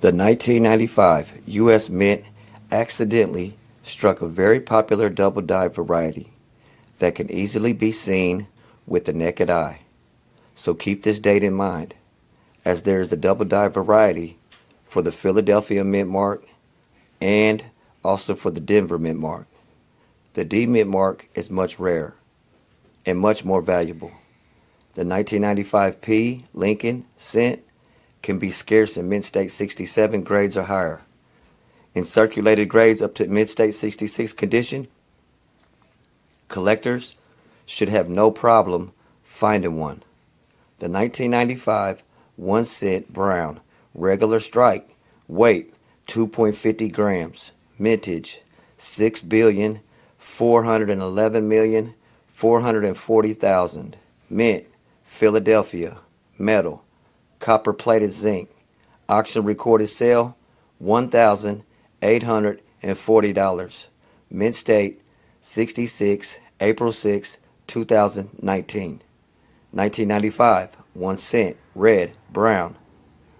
The 1995 U.S. Mint accidentally struck a very popular double die variety that can easily be seen with the naked eye. So keep this date in mind, as there is a double die variety for the Philadelphia Mint Mark and also for the Denver Mint Mark. The D Mint Mark is much rarer and much more valuable. The 1995 P Lincoln Cent can be scarce in mint state 67 grades or higher. In circulated grades up to mint state 66 condition, collectors should have no problem finding one. The 1995 1 cent brown regular strike weight 2.50 grams mintage 6 billion 411 million 440,000 mint Philadelphia metal copper plated zinc. Auction recorded sale $1,840. Mint state 66 April 6, 2019. 1995 1 cent red brown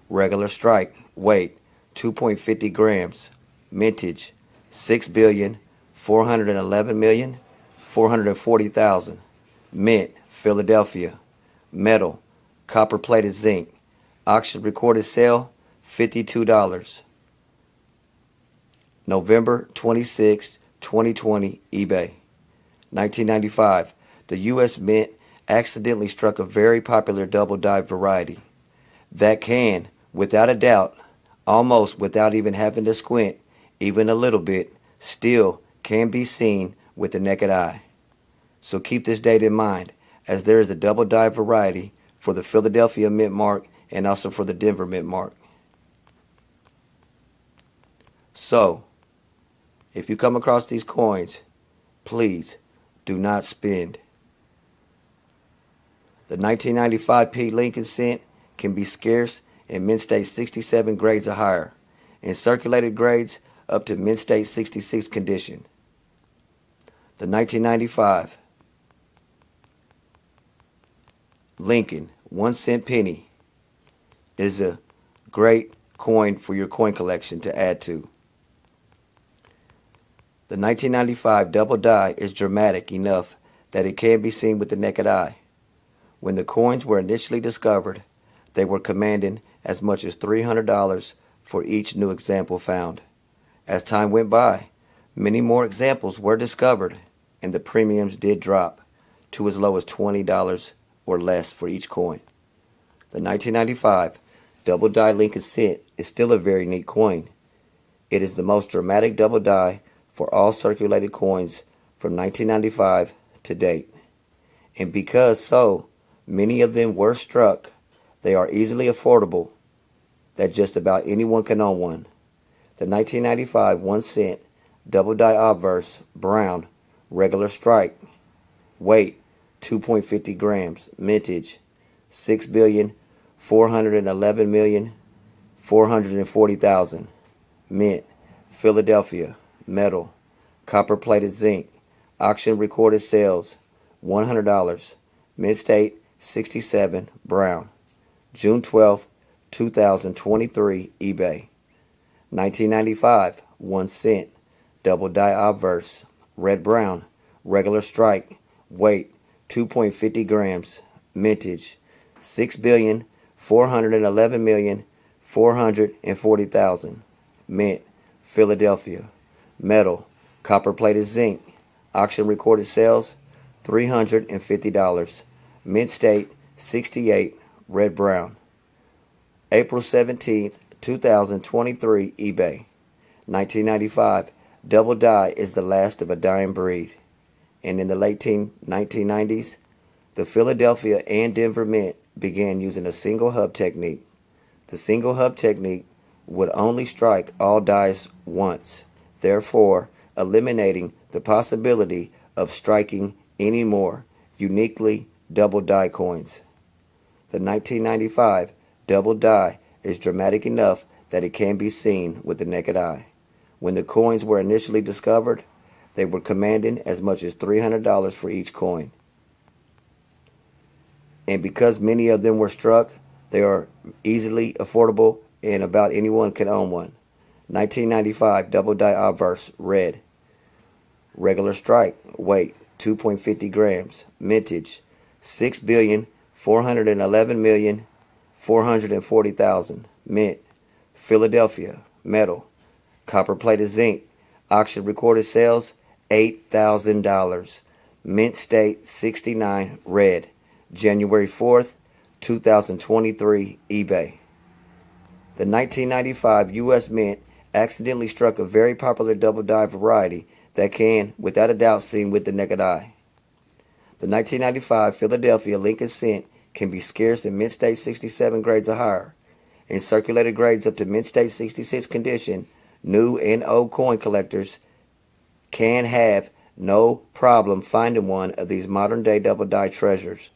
regular strike weight 2.50 grams mintage 6 billion 411 million 440,000 mint Philadelphia metal copper plated zinc Auction recorded sale $52. November 26, 2020, eBay. 1995. The U.S. Mint accidentally struck a very popular double die variety that can, without a doubt, almost without even having to squint, even a little bit, still can be seen with the naked eye. So keep this date in mind, as there is a double die variety for the Philadelphia Mint Mark and also for the Denver Mint Mark. So, if you come across these coins, please do not spend. The 1995 P. Lincoln cent can be scarce in mint state 67 grades or higher, and circulated grades up to mint state 66 condition. The 1995 Lincoln 1 cent penny is a great coin for your coin collection to add to. The 1995 double die is dramatic enough that it can be seen with the naked eye. When the coins were initially discovered, they were commanding as much as $300 for each new example found. As time went by, many more examples were discovered and the premiums did drop to as low as $20 or less for each coin. The 1995 Double die Lincoln cent is still a very neat coin. It is the most dramatic double die for all circulated coins from 1995 to date. And because so many of them were struck, they are easily affordable that just about anyone can own one. The 1995 1 cent double die obverse brown regular strike weight 2.50 grams mintage 6 billion four hundred and eleven million four hundred and forty thousand. Mint, Philadelphia, metal, copper plated zinc, auction recorded sales, one hundred dollars. Mint state sixty seven, brown. June twelfth, two thousand twenty three, eBay. Nineteen ninety five, one cent. Double die obverse, red brown, regular strike, weight 2.50 grams, mintage 6 billion four hundred and eleven million four hundred and forty thousand. Mint, Philadelphia. Metal, copper plated zinc. Auction recorded sales three hundred and fifty dollars. Mint state sixty eight, red brown. April seventeenth, two thousand twenty three, eBay. Nineteen ninety five. Double die is the last of a dying breed. And in the late 1990s, the Philadelphia and Denver Mint began using a single hub technique. The single hub technique would only strike all dies once, therefore eliminating the possibility of striking any more uniquely double die coins. The 1995 double die is dramatic enough that it can be seen with the naked eye. When the coins were initially discovered, they were commanding as much as $300 for each coin and because many of them were struck, they are easily affordable and about anyone can own one. 1995 Double Die Obverse Red. Regular strike, weight 2.50 grams. Mintage 6 billion 411 million 440,000. Mint Philadelphia Metal. Copper plated zinc. Auction recorded sales $8,000. Mint State 69 Red. January 4th, 2023 eBay. The 1995 U.S. Mint accidentally struck a very popular double die variety that can, without a doubt, seen with the naked eye. The 1995 Philadelphia Lincoln Cent can be scarce in Mint State 67 grades or higher. In circulated grades up to Mint State 66 condition, new and old coin collectors can have no problem finding one of these modern day double die treasures.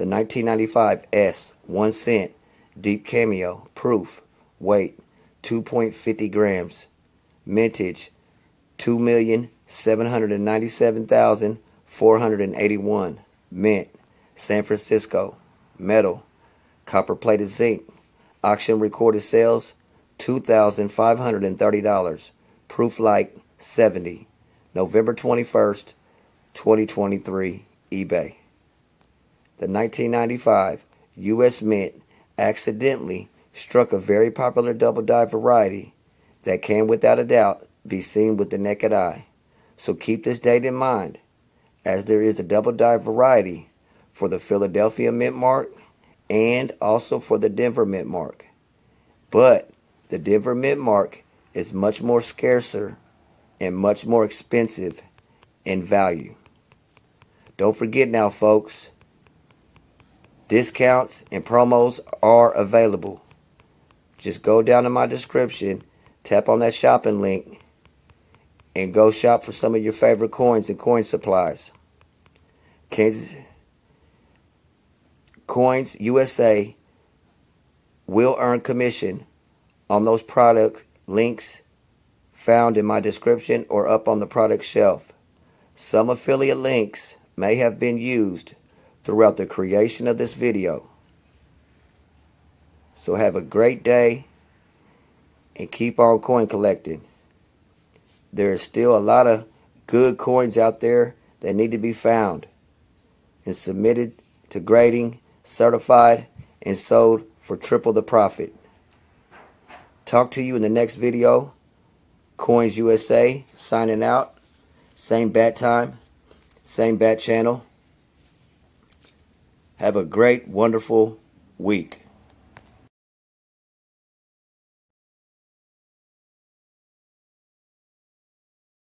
The 1995 S 1 cent deep cameo proof weight 2.50 grams mintage 2,797,481 mint San Francisco metal copper plated zinc auction recorded sales $2,530 proof like 70 November 21st 2023 eBay the 1995 U.S. Mint accidentally struck a very popular double die variety that can without a doubt be seen with the naked eye. So keep this date in mind, as there is a double die variety for the Philadelphia Mint Mark and also for the Denver Mint Mark. But the Denver Mint Mark is much more scarcer and much more expensive in value. Don't forget now, folks, Discounts and promos are available. Just go down to my description, tap on that shopping link, and go shop for some of your favorite coins and coin supplies. Kansas Coins USA will earn commission on those product links found in my description or up on the product shelf. Some affiliate links may have been used throughout the creation of this video. So have a great day and keep on coin collecting. There is still a lot of good coins out there that need to be found and submitted to grading, certified, and sold for triple the profit. Talk to you in the next video. Coins USA signing out. Same bat time, same bat channel. Have a great, wonderful week.